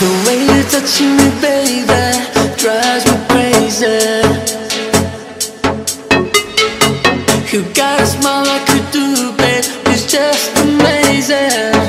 The way you're touching me, baby, drives me crazy. You got a smile like you do, babe. It's just amazing.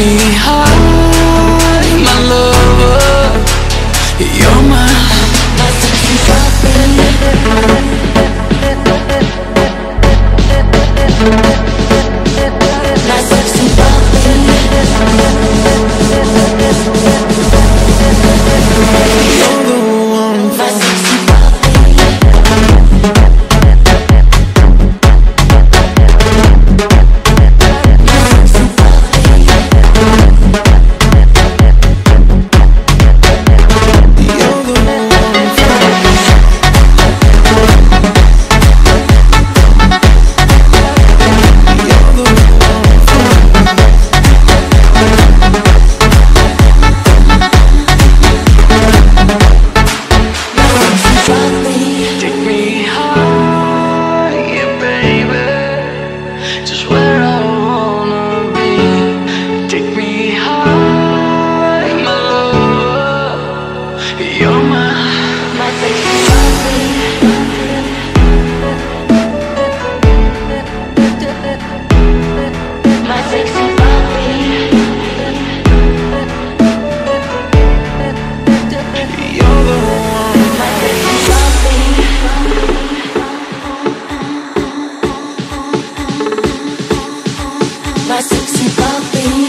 be hard I sexy popping.